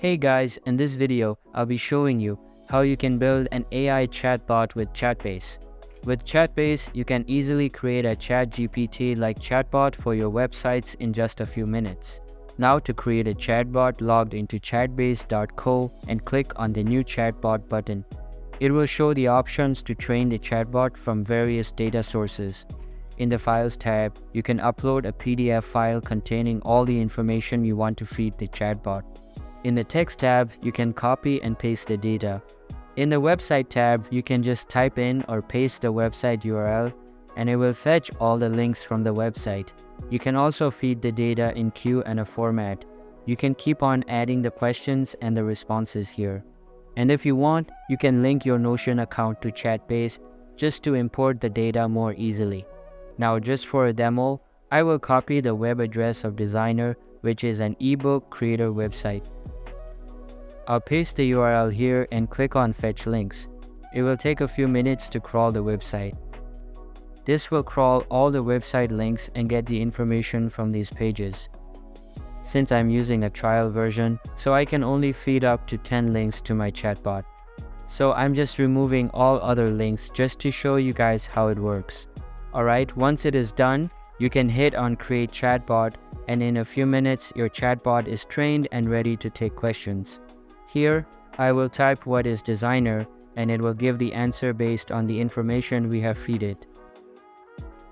Hey guys, in this video, I'll be showing you how you can build an AI chatbot with Chatbase. With Chatbase, you can easily create a ChatGPT-like chatbot for your websites in just a few minutes. Now to create a chatbot, log into chatbase.co and click on the new chatbot button. It will show the options to train the chatbot from various data sources. In the Files tab, you can upload a PDF file containing all the information you want to feed the chatbot. In the Text tab, you can copy and paste the data. In the Website tab, you can just type in or paste the website URL and it will fetch all the links from the website. You can also feed the data in Q&A format. You can keep on adding the questions and the responses here. And if you want, you can link your Notion account to Chatbase just to import the data more easily. Now just for a demo, I will copy the web address of Designrr, which is an ebook creator website. I'll paste the URL here and click on Fetch Links. It will take a few minutes to crawl the website. This will crawl all the website links and get the information from these pages. Since I'm using a trial version, so I can only feed up to 10 links to my chatbot. So I'm just removing all other links just to show you guys how it works. Alright, once it is done, you can hit on create chatbot and in a few minutes your chatbot is trained and ready to take questions. Here, I will type what is Designrr and it will give the answer based on the information we have fed it.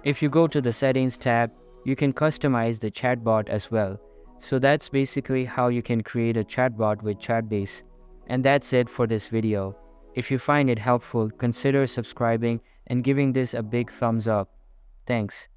If you go to the settings tab, you can customize the chatbot as well. So that's basically how you can create a chatbot with Chatbase. And that's it for this video. If you find it helpful, consider subscribing and giving this a big thumbs up. Thanks.